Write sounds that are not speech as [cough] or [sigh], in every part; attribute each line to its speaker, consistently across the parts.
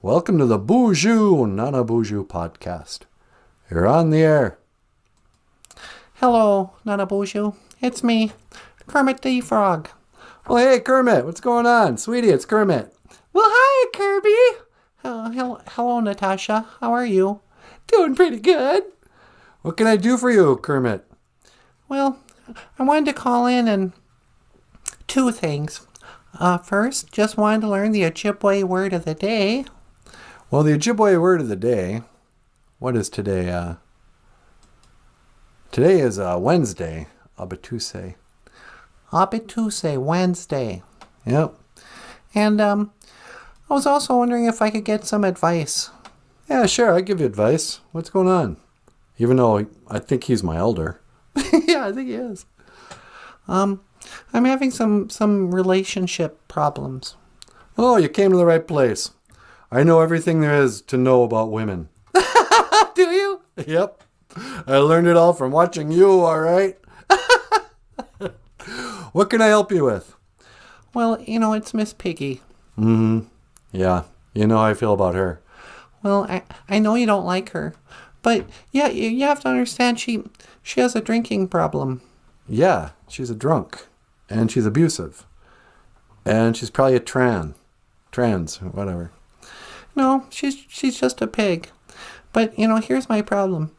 Speaker 1: Welcome to the Boozhoo Nana Boozhoo podcast. You're on the air.
Speaker 2: Hello, Nana Boozhoo. It's me, Kermit the Frog.
Speaker 1: Well, hey, Kermit, what's going on? Sweetie, it's Kermit.
Speaker 2: Well, hi, Kirby. Uh, hello, hello, Natasha. How are you? Doing pretty good.
Speaker 1: What can I do for you, Kermit?
Speaker 2: Well, I wanted to call in and two things. Uh, first, just wanted to learn the Ojibwe word of the day.
Speaker 1: Well, the Ojibwe word of the day. What is today? Uh, today is uh, Wednesday, Abatuse.
Speaker 2: Abituse, Wednesday.
Speaker 1: Yep.
Speaker 2: And um, I was also wondering if I could get some advice.
Speaker 1: Yeah, sure. I give you advice. What's going on? Even though I think he's my elder. [laughs]
Speaker 2: yeah, I think he is. Um, I'm having some some relationship problems.
Speaker 1: Oh, you came to the right place. I know everything there is to know about women. [laughs]
Speaker 2: Do you?
Speaker 1: Yep. I learned it all from watching you, all right? [laughs] what can I help you with?
Speaker 2: Well, you know, it's Miss Piggy.
Speaker 1: Mm-hmm. Yeah, you know how I feel about her.
Speaker 2: Well, I, I know you don't like her, but yeah, you, you have to understand she she has a drinking problem.
Speaker 1: Yeah, she's a drunk, and she's abusive, and she's probably a tran, trans, whatever.
Speaker 2: No, she's she's just a pig. But you know, here's my problem.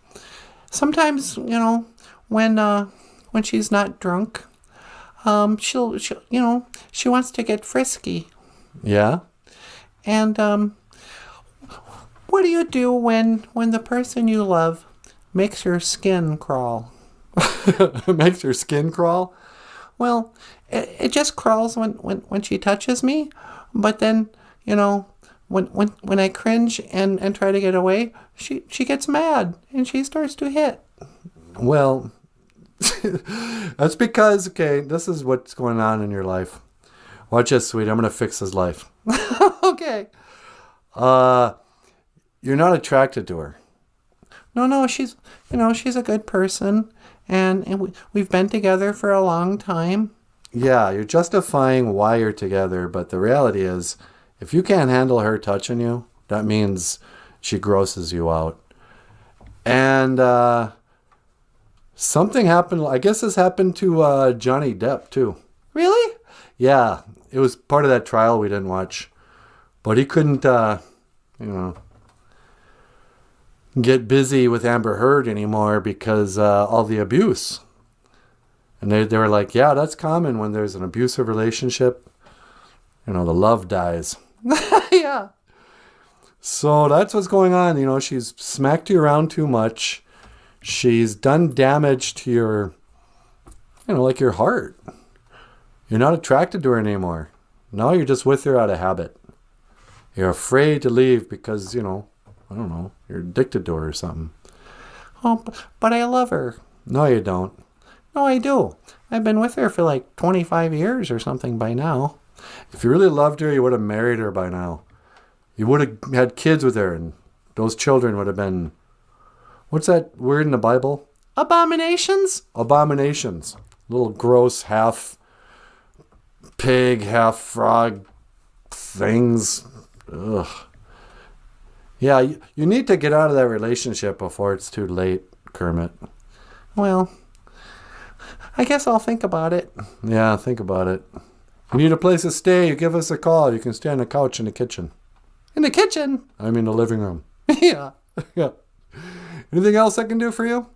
Speaker 2: Sometimes, you know, when uh when she's not drunk, um she'll she will you know, she wants to get frisky.
Speaker 1: Yeah.
Speaker 2: And um what do you do when when the person you love makes your skin crawl? [laughs]
Speaker 1: Makes your skin crawl.
Speaker 2: Well, it, it just crawls when, when, when she touches me, but then, you know, when when when I cringe and, and try to get away, she she gets mad and she starts to hit.
Speaker 1: Well, [laughs] that's because okay, this is what's going on in your life. Watch this, sweet. I'm gonna fix his life. [laughs]
Speaker 2: okay.
Speaker 1: Uh, you're not attracted to her.
Speaker 2: No, no, she's you know she's a good person, and and we we've been together for a long time.
Speaker 1: Yeah, you're justifying why you're together, but the reality is, if you can't handle her touching you, that means she grosses you out. And uh, something happened. I guess this happened to uh, Johnny Depp too.
Speaker 2: Really?
Speaker 1: Yeah, it was part of that trial we didn't watch, but he couldn't, uh, you know, get busy with Amber Heard anymore because uh, all the abuse. And they, they were like, yeah, that's common when there's an abusive relationship. You know, the love dies. [laughs]
Speaker 2: yeah.
Speaker 1: So that's what's going on. You know, she's smacked you around too much. She's done damage to your, you know, like your heart. You're not attracted to her anymore. Now you're just with her out of habit. You're afraid to leave because, you know, I don't know, you're addicted to her or something.
Speaker 2: Oh, but I love her.
Speaker 1: No, you don't.
Speaker 2: No, I do. I've been with her for like 25 years or something by now.
Speaker 1: If you really loved her, you would have married her by now. You would have had kids with her, and those children would have been. What's that word in the Bible?
Speaker 2: Abominations?
Speaker 1: Abominations. Little gross half pig, half frog things. Ugh. Yeah, you, you need to get out of that relationship before it's too late, Kermit.
Speaker 2: Well, I guess I'll think about it.
Speaker 1: Yeah, think about it. You need a place to stay, you give us a call. You can stay on the couch in the kitchen.
Speaker 2: In the kitchen?
Speaker 1: I mean, the living room. [laughs]
Speaker 2: yeah. [laughs]
Speaker 1: yeah. Anything else I can do for you?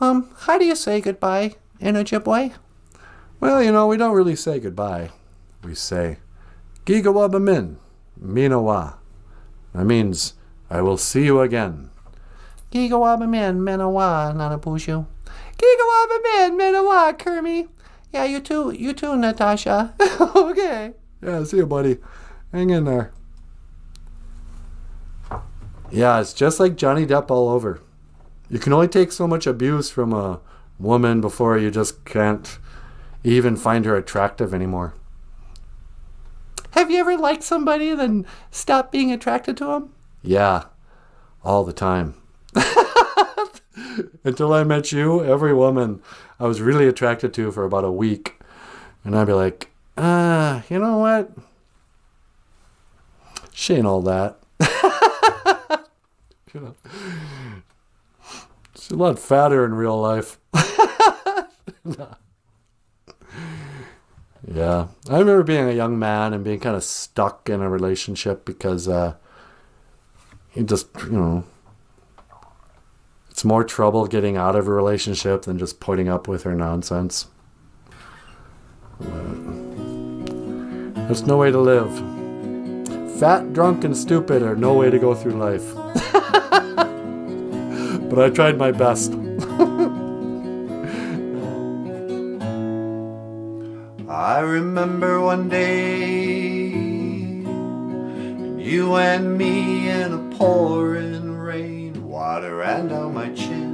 Speaker 2: Um, how do you say goodbye in Ojibwe?
Speaker 1: Well, you know, we don't really say goodbye. We say, Gigawabamin, Minawa. That means, I will see you again.
Speaker 2: Gigawabamin, Menawa, Nanaboozhoo. Gigawabamin, Menawa, Kermie. Yeah, you too, you too, Natasha. [laughs] okay.
Speaker 1: Yeah, see you, buddy. Hang in there. Yeah, it's just like Johnny Depp all over. You can only take so much abuse from a woman before you just can't even find her attractive anymore.
Speaker 2: Have you ever liked somebody and then stopped being attracted to them?
Speaker 1: Yeah, all the time. [laughs] [laughs] Until I met you, every woman I was really attracted to for about a week. And I'd be like, ah, you know what? She ain't all that. [laughs]
Speaker 3: you know. She's a lot fatter in real life. [laughs] Yeah. I remember being a young man and being kind of stuck in a relationship because uh, he just, you know, it's more trouble getting out of a relationship than just putting up with her nonsense. There's no way to live. Fat, drunk, and stupid are no way to go through life. [laughs] but I tried my best. [laughs]
Speaker 1: I remember one day you and me in a pouring ran down my chin.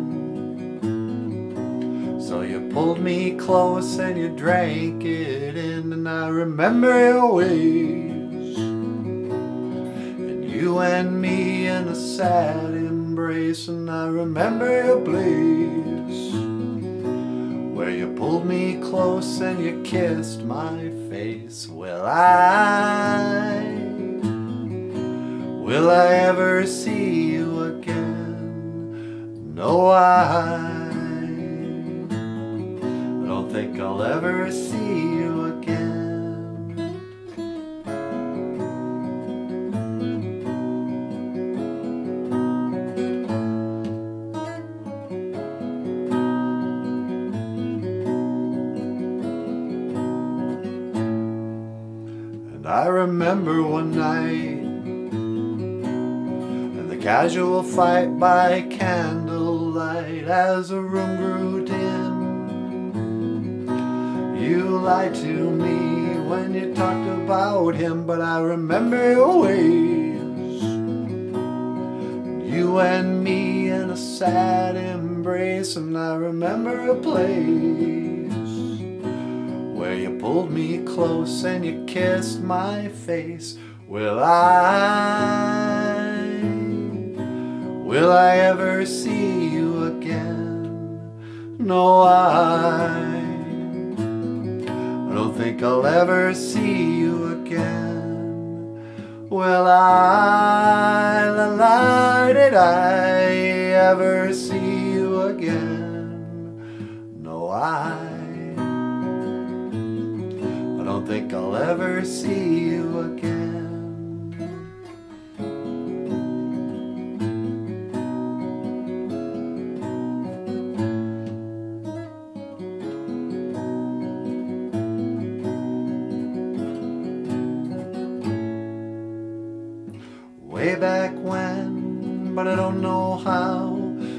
Speaker 1: So you pulled me close and you drank it in, and I remember your ways. And you and me in a sad embrace, and I remember your place where you pulled me close and you kissed my face. Will I, will I ever see? No, I, don't think I'll ever see you again. And I remember one night and the casual fight by candlelight as the room grew dim. You lied to me when you talked about him, but I remember your ways. You and me in a sad embrace, and I remember a place where you pulled me close and you kissed my face. Will I, will I ever see? No, I, I don't think I'll ever see you again. Will I, la, la, did I ever see you again? No, I. I don't think I'll ever see you again. Way back when, but I don't know how,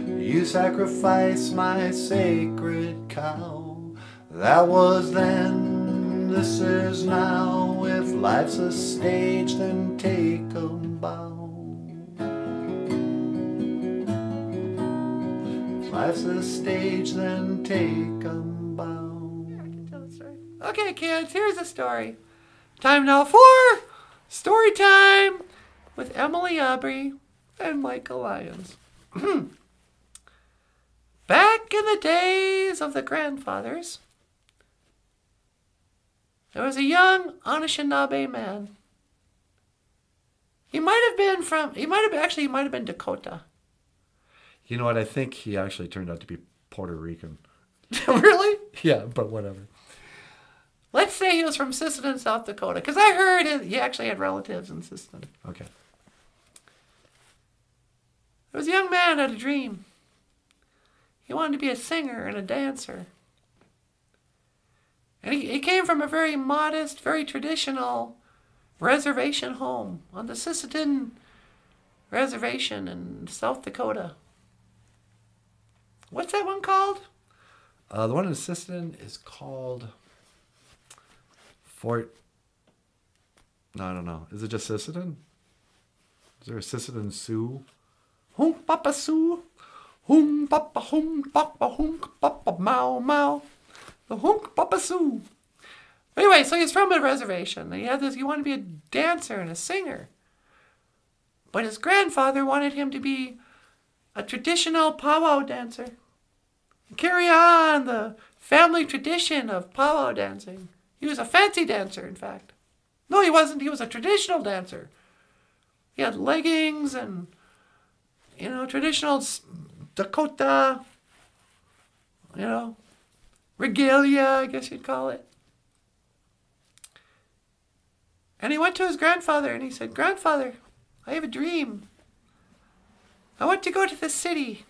Speaker 1: you sacrificed my sacred cow. That was then, this is now. If life's a stage, then take a bow. If life's a stage, then take a bow.
Speaker 2: Tell the story. Okay, kids, here's a story. Time now for story time with Emily Aubrey and Michael Lyons. [clears throat] Back in the days of the grandfathers, there was a young Anishinaabe man. He might have been from, he might have actually, he might have been Dakota.
Speaker 3: You know what? I think he actually turned out to be Puerto Rican. [laughs]
Speaker 2: really?
Speaker 3: Yeah, but whatever.
Speaker 2: Let's say he was from Sisseton, South Dakota, because I heard he actually had relatives in Sisseton.
Speaker 3: Okay.
Speaker 2: There was a young man had a dream. He wanted to be a singer and a dancer. And he, he came from a very modest, very traditional reservation home on the Sisseton Reservation in South Dakota. What's that one called?
Speaker 3: Uh, the one in Sisseton is called Fort. No, I don't know. Is it just Sisseton? Is there a Sisseton Sioux?
Speaker 2: Hum papa soo, hum papa hum papa hum papa mau mau, the hunk papa soo. Anyway, so he's from a reservation. He had this. He wanted to be a dancer and a singer, but his grandfather wanted him to be a traditional powwow dancer. Carry on the family tradition of powwow dancing. He was a fancy dancer, in fact. No, he wasn't. He was a traditional dancer. He had leggings and you know, traditional Dakota, you know, regalia, I guess you'd call it. And he went to his grandfather and he said, Grandfather, I have a dream. I want to go to the city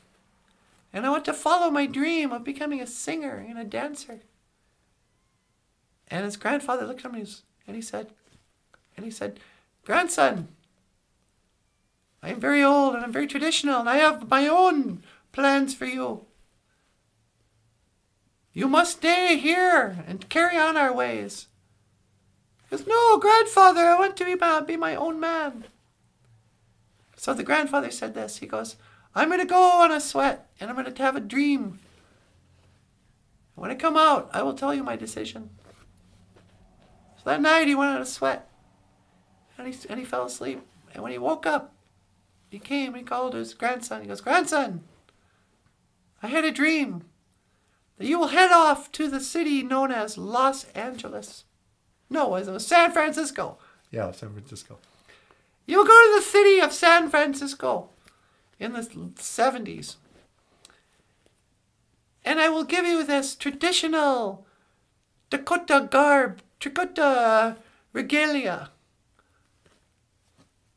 Speaker 2: and I want to follow my dream of becoming a singer and a dancer. And his grandfather looked at him and he, said, and he said, Grandson, I am very old and I'm very traditional and I have my own plans for you. You must stay here and carry on our ways. He goes, No, grandfather, I want to be my, be my own man. So the grandfather said this. He goes, I'm going to go on a sweat and I'm going to have a dream. When I come out, I will tell you my decision. So that night he went on a sweat and he, and he fell asleep. And when he woke up, he came and he called his grandson. He goes, Grandson, I had a dream that you will head off to the city known as Los Angeles. No, it was San Francisco.
Speaker 1: Yeah, San Francisco.
Speaker 2: You will go to the city of San Francisco in the 70s. And I will give you this traditional Dakota garb, Dakota regalia.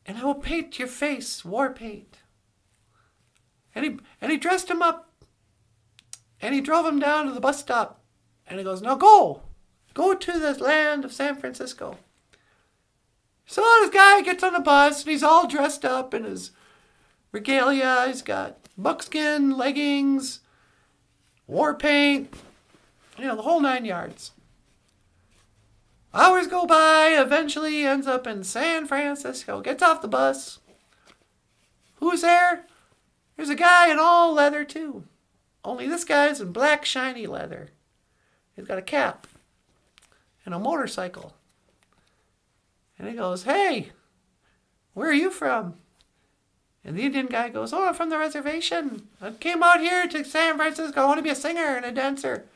Speaker 2: And I will paint your face war paint. And he, and he dressed him up. And he drove him down to the bus stop. And he goes, Now go. Go to the land of San Francisco. So this guy gets on the bus and he's all dressed up in his regalia. He's got buckskin leggings, war paint, you know, the whole nine yards. Hours go by, eventually ends up in San Francisco, gets off the bus. Who's there? There's a guy in all leather too. Only this guy's in black shiny leather. He's got a cap and a motorcycle. And he goes, Hey, where are you from? And the Indian guy goes, Oh, I'm from the reservation. I came out here to San Francisco. I want to be a singer and a dancer.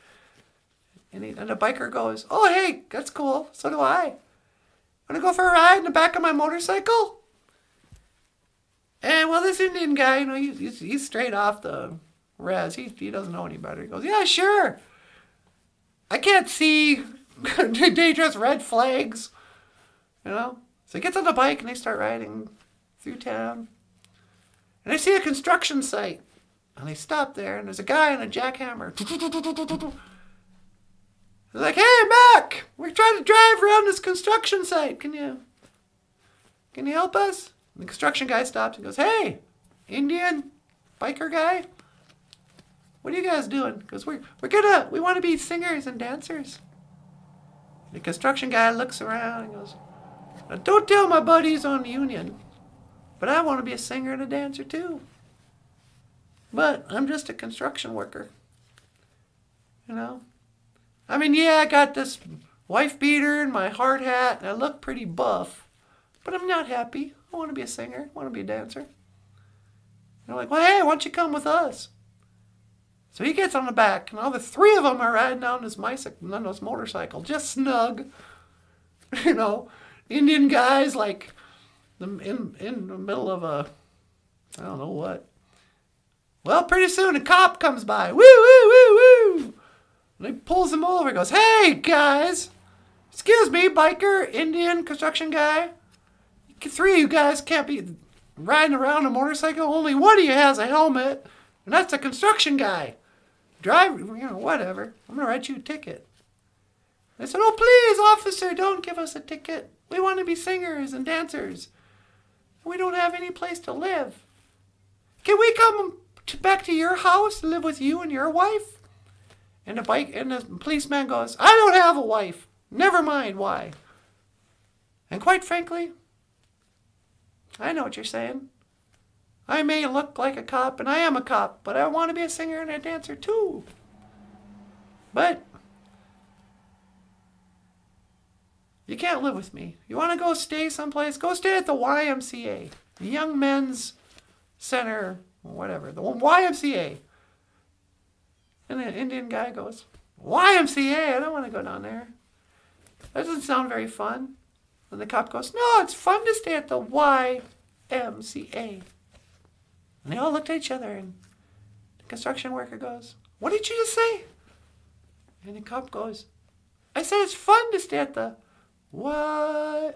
Speaker 2: And, he, and the biker goes, Oh, hey, that's cool. So do I. Want to go for a ride in the back of my motorcycle? And well, this Indian guy, you know, he's, he's, he's straight off the res. He, he doesn't know any better. He goes, Yeah, sure. I can't see [laughs] dangerous red flags. You know? So he gets on the bike and they start riding through town. And they see a construction site. And they stop there and there's a guy on a jackhammer. [laughs] They're like, hey Mac, we're trying to drive around this construction site. Can you can you help us? And the construction guy stops and goes, Hey, Indian biker guy, what are you guys doing? Because we're we're gonna we want to be singers and dancers. The construction guy looks around and goes, don't tell my buddies on the union, but I want to be a singer and a dancer too. But I'm just a construction worker. You know? I mean, yeah, I got this wife beater and my hard hat, and I look pretty buff, but I'm not happy. I want to be a singer, I want to be a dancer. And they're like, well, hey, why don't you come with us? So he gets on the back, and all the three of them are riding on this, on motorcycle, just snug. [laughs] You know, Indian guys like in in the middle of a I don't know what. Well, pretty soon a cop comes by. Woo woo woo woo. And he pulls him over. He goes, "Hey guys, excuse me, biker, Indian construction guy. Three of you guys can't be riding around a motorcycle. Only one of you has a helmet, and that's a construction guy. Drive, you know, whatever. I'm gonna write you a ticket." They said, "Oh, please, officer, don't give us a ticket. We want to be singers and dancers. We don't have any place to live. Can we come back to your house and live with you and your wife?" And the bike and policeman goes, "I don't have a wife. Never mind why." And quite frankly, I know what you're saying. I may look like a cop, and I am a cop, but I want to be a singer and a dancer too. But You can't live with me. You want to go stay someplace? Go stay at the YMCA, the Young Men's Center, whatever, the YMCA. And the Indian guy goes, YMCA? I don't want to go down there. That doesn't sound very fun. And the cop goes, No, it's fun to stay at the YMCA. And they all looked at each other, and the construction worker goes, What did you just say? And the cop goes, I said it's fun to stay at the YMCA.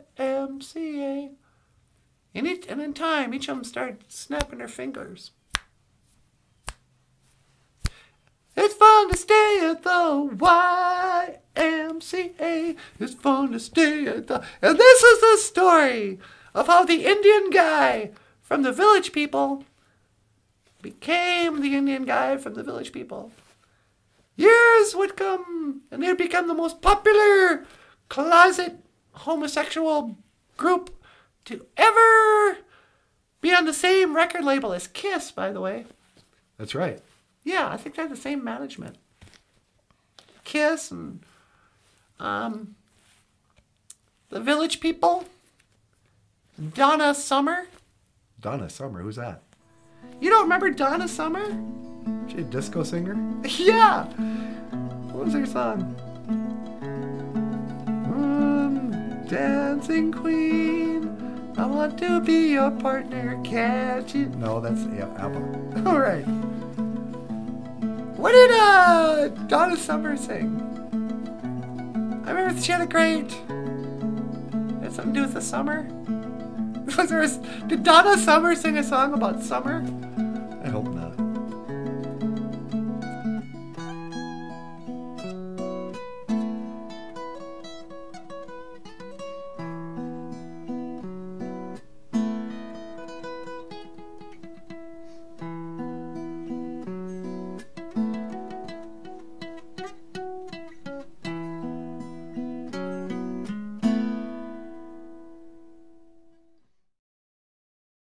Speaker 2: And, each, and in time, each of them started snapping their fingers. It's fun to stay at the YMCA. It's fun to stay at the. And this is the story of how the Indian guy from the village people became the Indian guy from the village people. Years would come, and they'd become the most popular closet homosexual group to ever be on the same record label as Kiss, by the way.
Speaker 1: That's right.
Speaker 2: Yeah, I think they have the same management. Kiss and um, the Village People, Donna Summer.
Speaker 1: Donna Summer, who's that?
Speaker 2: You don't remember Donna Summer?
Speaker 1: She a disco singer? [laughs]
Speaker 2: yeah. What was her song? Um, dancing Queen. I want to be your partner. Can't you?
Speaker 1: No, that's yeah, ABBA. [laughs]
Speaker 2: All right. What did uh Donna Summer sing? I remember she had a great. Had something to do with the summer. [laughs] Was there a, did Donna Summer sing a song about summer?